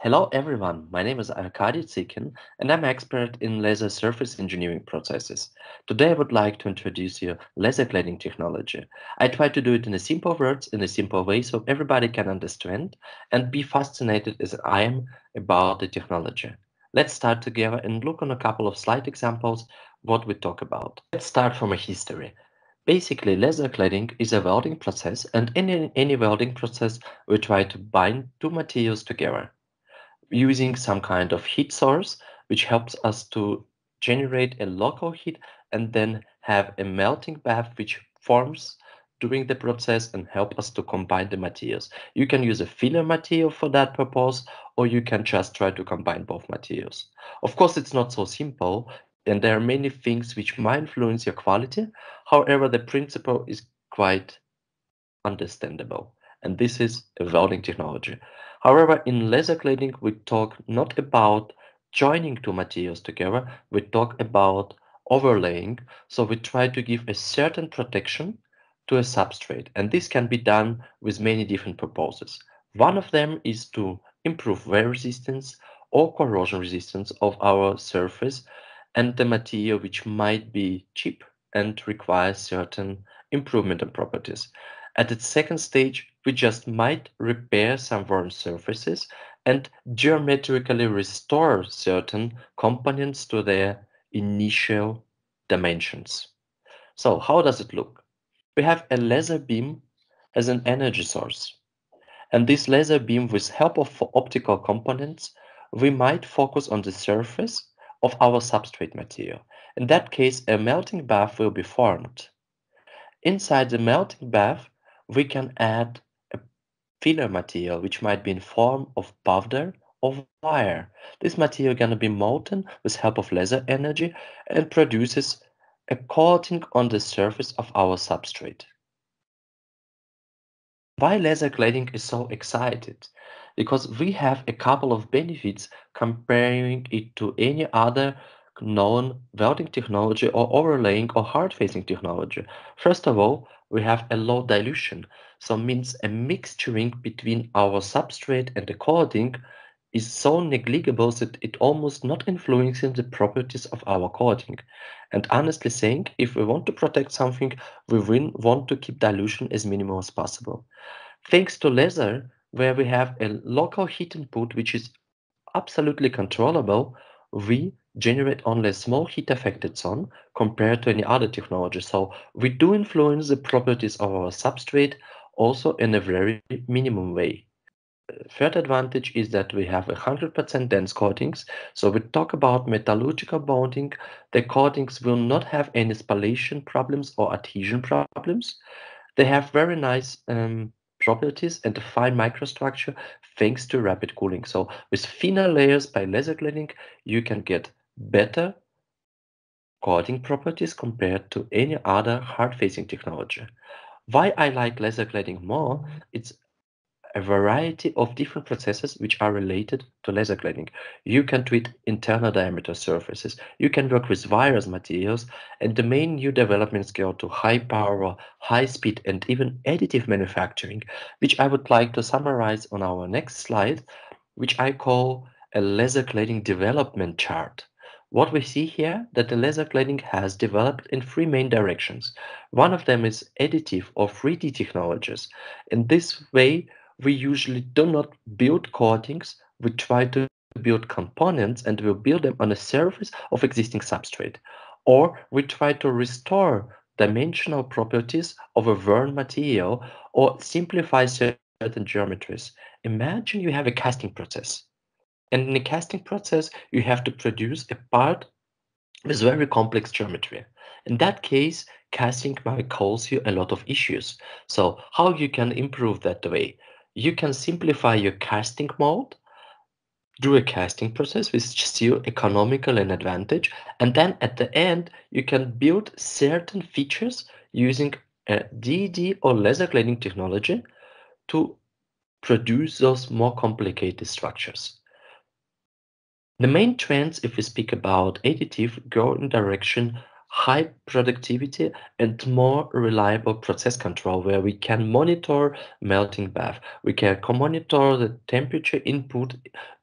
Hello everyone, my name is Arkadi Zikin and I'm expert in laser surface engineering processes. Today I would like to introduce you laser cladding technology. I try to do it in a simple words, in a simple way so everybody can understand and be fascinated as I am about the technology. Let's start together and look on a couple of slide examples what we talk about. Let's start from a history. Basically, laser cladding is a welding process and in any welding process we try to bind two materials together using some kind of heat source, which helps us to generate a local heat and then have a melting bath which forms during the process and help us to combine the materials. You can use a filler material for that purpose, or you can just try to combine both materials. Of course, it's not so simple, and there are many things which might influence your quality. However, the principle is quite understandable, and this is a welding technology. However, in laser cladding, we talk not about joining two materials together, we talk about overlaying. So we try to give a certain protection to a substrate. And this can be done with many different purposes. One of them is to improve wear resistance or corrosion resistance of our surface and the material which might be cheap and requires certain improvement and properties. At the second stage, we just might repair some worn surfaces and geometrically restore certain components to their initial dimensions. So how does it look? We have a laser beam as an energy source. And this laser beam with help of optical components, we might focus on the surface of our substrate material. In that case, a melting bath will be formed. Inside the melting bath, we can add filler material which might be in form of powder or wire. This material gonna be molten with help of laser energy and produces a coating on the surface of our substrate. Why laser cladding is so excited? Because we have a couple of benefits comparing it to any other known welding technology or overlaying or hard facing technology. First of all, we have a low dilution. So means a mixturing between our substrate and the coating is so negligible that it almost not influencing the properties of our coating. And honestly saying, if we want to protect something, we want to keep dilution as minimal as possible. Thanks to laser, where we have a local heat input, which is absolutely controllable, we generate only a small heat affected zone compared to any other technology. So we do influence the properties of our substrate also in a very minimum way. Third advantage is that we have 100% dense coatings. So we talk about metallurgical bonding. The coatings will not have any spallation problems or adhesion problems. They have very nice um, properties and a fine microstructure thanks to rapid cooling. So with thinner layers by laser cladding, you can get better coating properties compared to any other hard-facing technology. Why I like laser cladding more, it's a variety of different processes which are related to laser cladding. You can treat internal diameter surfaces, you can work with virus materials, and the main new developments go to high power, high speed, and even additive manufacturing, which I would like to summarize on our next slide, which I call a laser cladding development chart. What we see here that the laser cladding has developed in three main directions. One of them is additive or 3D technologies. In this way, we usually do not build coatings, we try to build components and we build them on the surface of existing substrate. Or we try to restore dimensional properties of a worn material or simplify certain geometries. Imagine you have a casting process. And in the casting process, you have to produce a part with very complex geometry. In that case, casting might cause you a lot of issues. So how you can improve that way? You can simplify your casting mode do a casting process which is still economical and advantage. And then at the end, you can build certain features using a DED or laser cladding technology to produce those more complicated structures. The main trends, if we speak about additive, go in direction high productivity and more reliable process control where we can monitor melting bath. We can monitor the temperature input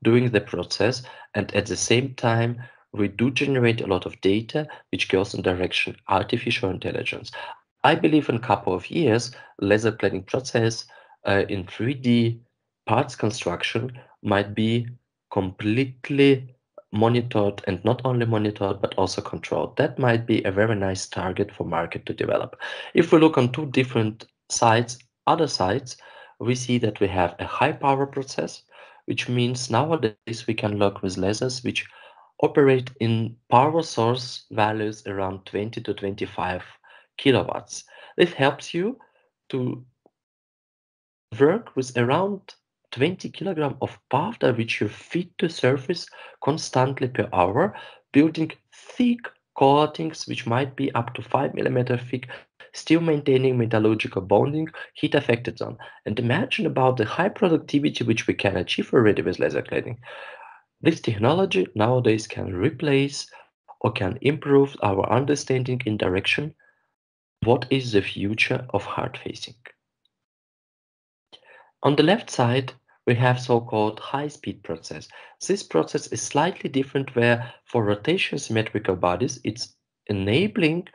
during the process and at the same time we do generate a lot of data which goes in direction artificial intelligence. I believe in a couple of years laser cladding process uh, in 3D parts construction might be completely monitored and not only monitored but also controlled. That might be a very nice target for market to develop. If we look on two different sides, other sides, we see that we have a high power process, which means nowadays we can work with lasers which operate in power source values around 20 to 25 kilowatts. This helps you to work with around 20 kilogram of powder which you feed to surface constantly per hour, building thick coatings which might be up to 5 millimeter thick, still maintaining metallurgical bonding, heat affected zone. And imagine about the high productivity which we can achieve already with laser cladding. This technology nowadays can replace or can improve our understanding in direction what is the future of hard facing. On the left side, we have so-called high-speed process. This process is slightly different where for rotation symmetrical bodies, it's enabling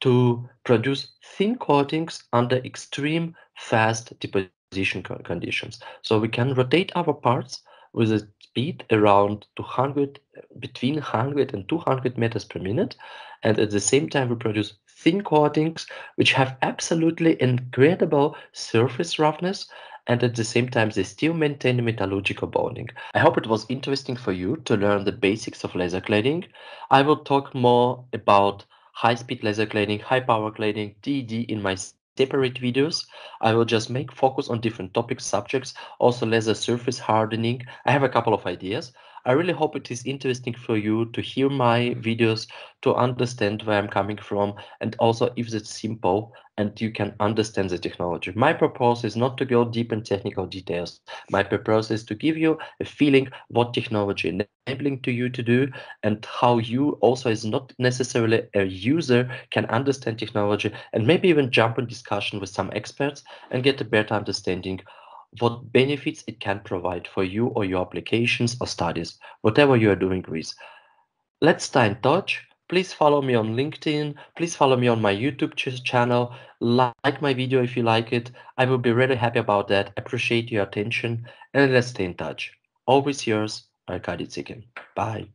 to produce thin coatings under extreme fast deposition conditions. So we can rotate our parts with a speed around 200, between 100 and 200 meters per minute. And at the same time, we produce thin coatings, which have absolutely incredible surface roughness and at the same time they still maintain metallurgical bonding. I hope it was interesting for you to learn the basics of laser cladding. I will talk more about high-speed laser cladding, high-power cladding, DED in my separate videos. I will just make focus on different topic subjects, also laser surface hardening. I have a couple of ideas. I really hope it is interesting for you to hear my videos, to understand where I'm coming from, and also if it's simple and you can understand the technology. My purpose is not to go deep in technical details. My purpose is to give you a feeling what technology enabling to you to do and how you also is not necessarily a user can understand technology and maybe even jump in discussion with some experts and get a better understanding what benefits it can provide for you or your applications or studies, whatever you are doing with. Let's stay in touch. Please follow me on LinkedIn. Please follow me on my YouTube channel. Like my video if you like it. I will be really happy about that. Appreciate your attention and let's stay in touch. Always yours, Arkadi Zikin. Bye.